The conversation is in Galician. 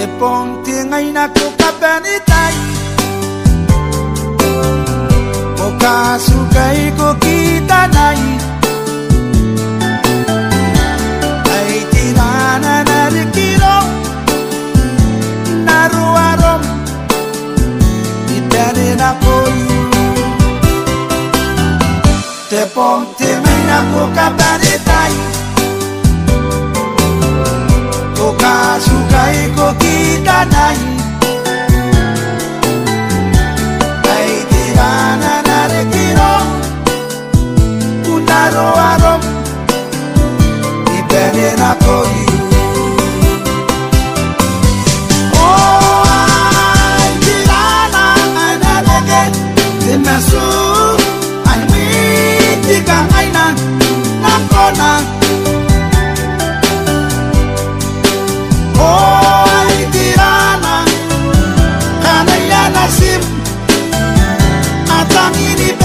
e ponte aina coca panitai Coca sukai kokita nai Ai tirana narikiro Naruarom Itane na koyu Te ponte aina coca panitai Shaddai you aro, ibene na kori. Oh, I did I not get the message? family.